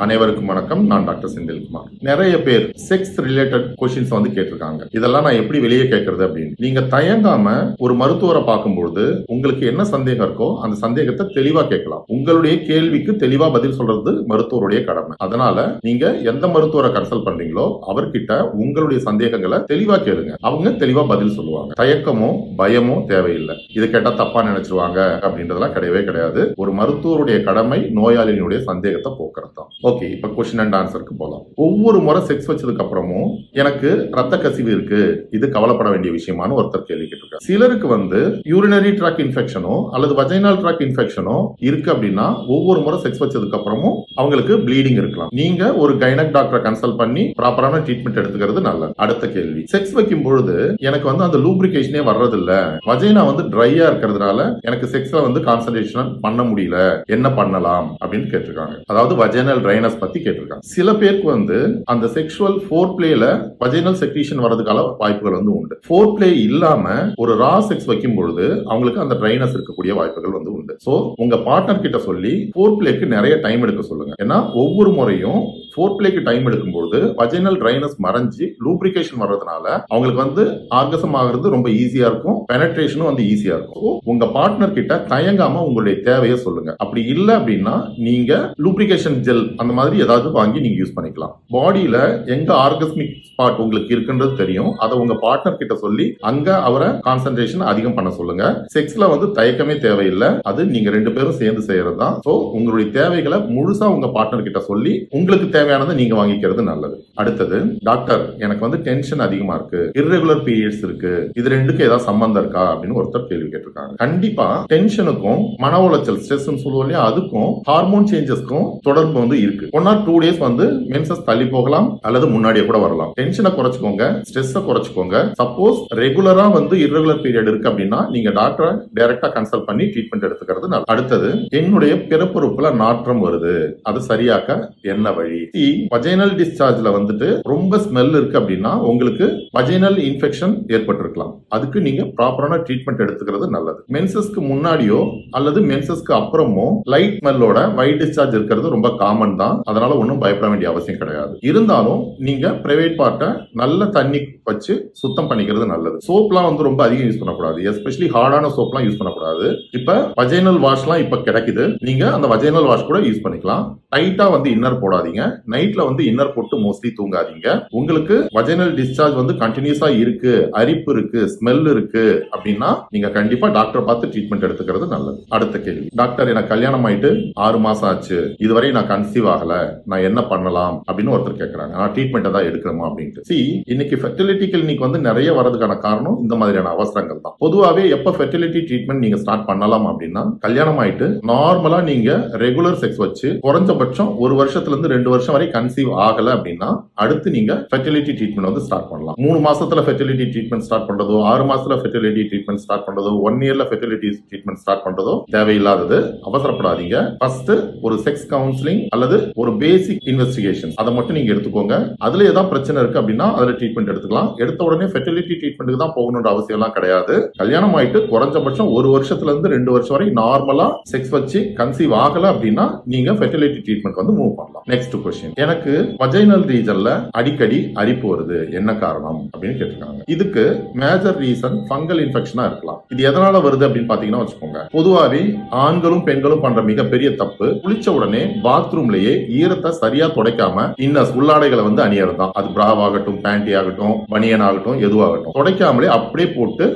அனைவருக்கும் வணக்கம். நான் டாக்டர் செந்தில்குமார். நிறைய பேர் செக்ஸ் ரிலேட்டட் கொஸ்டின்ஸ் வந்து கேட்டிருக்காங்க. இதெல்லாம் நான் எப்படி வெளியே கேட்கறது அப்படின்னு. நீங்க தயங்காம ஒரு மருத்துவரை பார்க்கும்போது உங்களுக்கு என்ன சந்தேகம் இருக்கோ அந்த சந்தேகத்தை தெளிவா கேட்கலாம். உங்களுடைய கேள்விக்கு தெளிவா பதில் சொல்றது மருத்துவருடைய கடமை. அதனால நீங்க எந்த மருத்துவரை கன்சல்ட் பண்றீங்களோ அவர்கிட்ட உங்களுடைய சந்தேகங்களை தெளிவா கேளுங்க. அவங்க தெளிவா பதில் சொல்லுவாங்க. தயக்கமோ பயமோ தேவையில்லை. இது கேட்டா தப்பா நினைச்சிருவாங்க அப்படின்றதெல்லாம் கிடையவே கிடையாது. ஒரு மருத்துவருடைய கடமை நோயாளியினுடைய சந்தேகத்தை போக்குறது தான் ஓகே இப்ப கொஸ்டின் அண்ட் ஆன்சருக்கு போகலாம் ஒவ்வொரு முறை செக்ஸ் வச்சதுக்கு அப்புறமும் எனக்கு ரத்த கசிவு இருக்கு. இது கவலைப்பட வேண்டிய விஷயமானு ஒருத்தர் கேள்வி கேட்டிருக்காரு சிலருக்கு வந்து யூரினரி ட்ராக் இன்ஃபெக்ஷனோ அல்லது வஜைனல் ட்ராக் இன்ஃபெக்ஷனோ இருக்கு அப்படின்னா ஒவ்வொரு முறை செக்ஸ் வச்சதுக்கு அப்புறமும் அவங்களுக்கு ப்ளீடிங் இருக்கலாம். நீங்க ஒரு கைனக் டாக்டரை கன்சல்ட் பண்ணி ப்ராப்பரான ட்ரீட்மெண்ட் எடுத்துக்கிறது நல்லது. அடுத்த கேள்வி. செக்ஸ் வைக்கும் பொழுது எனக்கு வந்து அந்த லூப்ரிகேஷனே வர்றதில்ல. வஜைனா வந்து ட்ரையா இருக்கிறதுனால எனக்கு செக்ஸ்ல வந்து கான்சன்ட்ரேஷன் பண்ண முடியல. என்ன பண்ணலாம் அப்படின்னு கேட்டிருக்காங்க. அதாவது வஜைனல் ட்ரைனஸ் பத்தி கேட்டிருக்காங்க. சில பேருக்கு வந்து அந்த செக்ஷுவல் ஃபோர் பிளேல வஜைனல் செக்ரீஷன் வரதுக்கான வாய்ப்புகள் வந்து உண்டு. ஃபோர் பிளே இல்லாம ஒரு ரா செக்ஸ் வைக்கும் பொழுது அவங்களுக்கு அந்த ட்ரைனஸ் இருக்கக்கூடிய வாய்ப்புகள் வந்து உண்டு. சோ உங்க பார்ட்னர் கிட்ட சொல்லி ஃபோர் பிளேக்கு நிறைய டைம் எடுக்க சொல்லுங்க. ஏன்னா ஒவ்வொரு முறையும் ஃபோர் பிளேக்கு டைம் எடுக்கும்போது வஜைனல் ட்ரைனஸ் மறைஞ்சு லூப்ரிகேஷன் வர்றதுனால அவங்களுக்கு வந்து ஆர்கசம் ஆகிறது ரொம்ப ஈஸியா இருக்கும். பெனட்ரேஷனும் வந்து ஈஸியா இருக்கும். உங்க பார்ட்னர் கிட்ட தயங்காம உங்களுடைய தேவையை சொல்லுங்க. அப்படி இல்ல அப்படின்னா நீங்க லூப்ரிகேஷன் ஜெல் அந்த மாதிரி ஏதாவது வாங்கி நீங்க யூஸ் பண்ணிக்கலாம். பாடியில எங்க ஆர்கஸ்மிக் ஸ்பாட் உங்களுக்கு இருக்குன்றது தெரியும். அதை உங்க பார்ட்னர் கிட்ட சொல்லி அங்க அவரை கான்சென்ட்ரேஷன் அதிகம் பண்ண சொல்லுங்க. செக்ஸ்ல வந்து தயக்கமே தேவையில்லை. அது நீங்க ரெண்டு பேரும் சேர்ந்து செய்யறது தான் ஸோ உங்களுடைய தேவைகளை முழுசா உங்க பார்ட்னர் கிட்ட சொல்லி உங்களுக்கு தேவை தேவையானதை நீங்க வாங்கிக்கிறது நல்லது. அடுத்தது டாக்டர் எனக்கு வந்து டென்ஷன் அதிகமா இருக்கு. இர்ரெகுலர் பீரியட்ஸ் இருக்கு. இது ரெண்டுக்கும் ஏதாவது சம்பந்தம் இருக்கா? அப்படின்னு ஒருத்தர் கேள்வி கேட்டிருக்காங்க. கண்டிப்பா டென்ஷனுக்கும் மன உளைச்சல் ஸ்ட்ரெஸ் சொல்லுவோம் இல்லையா அதுக்கும் ஹார்மோன் சேஞ்சஸ்க்கும் தொடர்பு வந்து இருக்கு. ஒன் ஆர் டூ டேஸ் வந்து மென்சஸ் தள்ளி போகலாம் அல்லது முன்னாடியே கூட வரலாம். டென்ஷனை குறைச்சுக்கோங்க ஸ்ட்ரெஸ்ஸை குறைச்சுக்கோங்க. சப்போஸ் ரெகுலரா வந்து இர்ரெகுலர் பீரியட் இருக்கு அப்படின்னா நீங்க டாக்டரை டைரக்டா கன்சல்ட் பண்ணி ட்ரீட்மெண்ட் எடுத்துக்கிறது நல்லது அடுத்தது என்னுடைய பிறப்புறுப்புல நாற்றம் வருது. அது சரியாக்க என்ன வழி? வஜைனல் டிஸ்சார்ஜ்ல வந்துட்டு ரொம்ப ஸ்மெல் இருக்கு அப்படின்னா உங்களுக்கு வஜைனல் இன்ஃபெக்ஷன் ஏற்பட்டிருக்கலாம். அதுக்கு நீங்க ப்ராப்பரான ட்ரீட்மெண்ட் எடுத்துக்கிறது நல்லது. மென்சஸ்க்கு முன்னாடியோ அல்லது மென்சஸ்க்கு அப்புறமோ லைட் ஸ்மெல்லோட வைட் டிஸ்சார்ஜ் இருக்கிறது ரொம்ப காமன் தான். அதனால ஒன்றும் பயப்பட வேண்டிய அவசியம் கிடையாது. இருந்தாலும் நீங்க பிரைவேட் பார்ட்டை நல்ல தண்ணி வச்சு சுத்தம் பண்ணிக்கிறது நல்லது. சோப்லாம் வந்து ரொம்ப அதிகம் யூஸ் பண்ணக்கூடாது. எஸ்பெஷலி ஹார்டான சோப்லாம் யூஸ் பண்ணக்கூடாது. இப்ப வஜைனல் வாஷ்லாம் இப்ப கிடைக்குது. நீங்க அந்த வஜைனல் வாஷ் கூட யூஸ் பண்ணிக்கலாம். டைட்டா வந்து இன்னர் போடாதீங்க. நைட்ல வந்து இன்னர் போட்டு மோஸ்ட்லி தூங்காதீங்க. உங்களுக்கு வஜைனல் டிஸ்சார்ஜ் வந்து கண்டினியூஸா இருக்கு அரிப்பு இருக்கு ஸ்மெல் இருக்கு அப்படின்னா நீங்க கண்டிப்பா டாக்டர் பார்த்து ட்ரீட்மெண்ட் எடுத்துக்கிறது நல்லது. அடுத்த கேள்வி. டாக்டர் எனக்கு கல்யாணம் ஆயிட்டு ஆறு மாசம் ஆச்சு. இதுவரை நான் கன்சீவ் ஆகல. நான் என்ன பண்ணலாம் அப்படின்னு ஒருத்தர் கேட்கறாங்க நான் ட்ரீட்மெண்ட் தான் எடுக்கணுமா அப்படின்ட்டு. சி இன்னைக்கு ஃபெர்டிலிட்டி கிளினிக் வந்து நிறைய வரதுக்கான காரணம் இந்த மாதிரியான அவசரங்கள் தான். பொதுவாகவே எப்ப ஃபெர்டிலிட்டி ட்ரீட்மெண்ட் நீங்க ஸ்டார்ட் பண்ணலாம் அப்படின்னா கல்யாணம் ஆயிட்டு நார்மலா நீங்க ரெகுலர் செக்ஸ் வச்சு குறைஞ்சபட்சம் ஒரு வருஷத்துல இருந்து ரெண்டு வருஷம் வரை கன்சீவ் ஆகல அப்படின்னா அடுத்து நீங்க ஃபெர்டிலிட்டி ட்ரீட்மெண்ட் வந்து ஸ்டார்ட் பண்ணலாம். மூணு மாசத்துல ஃபெர்டிலிட்டி ட்ரீட்மெண்ட் ஸ்டார்ட் பண்றதோ ஆறு மாசத்துல ஃபெர்டிலிட்டி ட்ரீட்மெண்ட் ஸ்டார்ட் பண்றதோ ஒன் இயர்ல ஃபெர்டிலிட்டி ட்ரீட்மெண்ட் ஸ்டார்ட் பண்றதோ தேவையில்லாதது அவசரப்படாதீங்க. ஃபர்ஸ்ட் ஒரு செக்ஸ் கவுன்சிலிங் அல்லது ஒரு பேசிக் இன்வெஸ்டிகேஷன் அதை மட்டும் நீங்க எடுத்துக்கோங்க. அதுல ஏதாவது பிரச்சனை இருக்கு அப்படின்னா அதுல ட்ரீட்மெண்ட் எடுத்துக்கலாம். எடுத்த உடனே ஃபெர்டிலிட்டி ட்ரீட்மெண்ட்டுக்கு தான் போகணுன்ற அவசியம் எல்லாம் கிடையாது. கல்யாணம் ஆயிட்டு குறைஞ்சபட்சம் ஒரு வருஷத்துல இருந்து ரெண்டு வருஷம் வரை நார்மலா செக்ஸ் வச்சு கன்சீவ் ஆகல அப்படின்னா நீங்க ஃபெர்டிலிட்டி ட்ரீட்மெண்ட் வந்து மூவ் பண்ணலாம். நெக்ஸ்ட் கொஸ்டின் எனக்கு வஜைனல் ரீஜன்ல அடிக்கடி அரிப்பு வருது. என்ன காரணம்? அப்படின்னு கேட்டிருக்காங்க. இதுக்கு மேஜர் ரீசன் ஃபங்கல் இன்ஃபெக்ஷனா இருக்கலாம். இது எதனால வருது அப்படின்னு பாத்தீங்கன்னா வச்சுக்கோங்க. பொதுவாவே ஆண்களும் பெண்களும் பண்ற மிகப்பெரிய தப்பு குளிச்ச உடனே பாத்ரூம்லயே ஈரத்தை சரியா துடைக்காம இன்னஸ் உள்ளாடைகளை வந்து அணியறது தான் அது பிராவ் ஆகட்டும் பேண்டி ஆகட்டும் பனியன் ஆகட்டும் எதுவாகட்டும். துடைக்காமலே அப்படியே போட்டு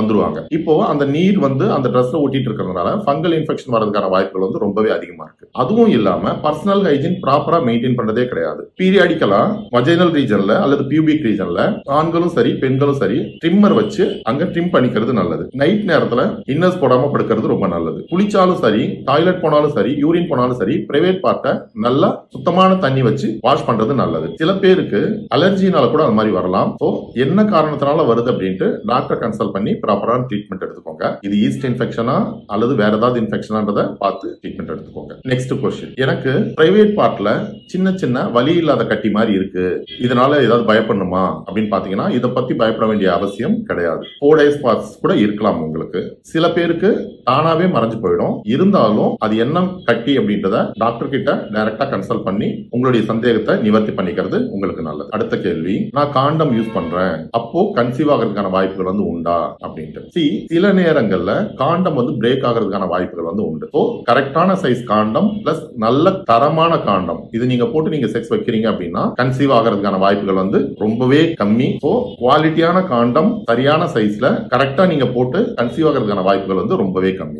வந்துருவாங்க. இப்போ அந்த நீர் வந்து அந்த ட்ரெஸ்ல ஒட்டிட்டு இருக்கிறதுனால ஃபங்கல் இன்ஃபெக்ஷன் வரதுக்கான வாய்ப்புகள் வந்து ரொம்பவே அதிகமா இருக்கு. அதுவும் இல்லாம பர்சனல் ஹைஜீன் ப்ராப்பரா மெயின்டைன் பண்றதே கிடையாது. பீரியாடிக்கலா வஜைனல் ரீஜன்ல அல்லது பியூபிக் ரீஜன்ல ஆண்களும் சரி பெண்களும் சரி ட்ரிம்மர் வச்சு அங்க ட்ரிம் பண்ணிக்கிறது நல்லது. நைட் நேரத்துல இன்னர்ஸ் போடாம படுக்கிறது ரொம்ப நல்லது. குளிச்சாலும் சரி டாய்லெட் போனாலும் சரி யூரின் போனாலும் சரி பிரைவேட் பார்ட்டை நல்லா சுத்தமான தண்ணி வச்சு வாஷ் பண்றது நல்லது. சில பேருக்கு அலர்ஜினால கூட அது மாதிரி வரலாம். ஸோ என்ன காரணத்தினால வருது அப்படின்ட்டு டாக்டர் கன்சல்ட் பண்ணி ப்ராப்பரான ட்ரீட்மெண்ட் எடுத்துக்கோங்க. இது ஈஸ்ட் இன்ஃபெக்ஷனா அல்லது வேற ஏதாவது இன்ஃபெக்ஷனான்றத பார்த்து ட்ரீட்மெண்ட் எடுத்துக்கோங்க. நெக்ஸ்ட் கொஸ்டின் எனக்கு பிரைவேட் பார்ட்ல சின்ன சின்ன வழி இல்லாத கட்டி மாதிரி இருக்கு. இதனால ஏதாவது பயப்படணுமா? அப்படின்னு பாத்தீங்கன்னா இதை பத்தி பயப்பட வேண்டிய அவசியம் கிடையாது. ஃபோர் டேஸ் பாஸ் கூட இருக்கலாம் உங்களுக்கு. சில பேருக்கு தானாவே மறைஞ்சு போயிடும். இருந்தாலும் அது என்ன கட்டி அப்படின்றத டாக்டர் கிட்ட டைரக்டா கன்சல்ட் பண்ணி உங்களுடைய சந்தேகத்தை நிவர்த்தி பண்ணிக்கிறது உங்களுக்கு நல்லது. அடுத்த கேள்வி நான் காண்டம் யூஸ் பண்றேன். அப்போ கன்சீவ் ஆகிறதுக்கான வாய்ப்புகள் வந்து உண்டா? அப்படின்ட்டு. See, சில நேரங்கள்ல காண்டம் வந்து பிரேக் ஆகிறதுக்கான வாய்ப்புகள் வந்து உண்டு. ஸோ கரெக்டான சைஸ் காண்டம் பிளஸ் நல்ல தரமான காண்டம். இது நீங்க போட்டு நீங்க செக்ஸ் வைக்கிறீங்க அப்படின்னா கன்சீவ் ஆகிறதுக்கான வாய்ப்புகள் வந்து ரொம்பவே கம்மி. ஸோ குவாலிட்டியான காண்டம் சரியான சைஸ்ல கரெக்டா நீங்க போட்டு கன்சீவ் ஆகிறதுக்கான வாய்ப்புகள் வந்து ரொம்பவே கம்மி.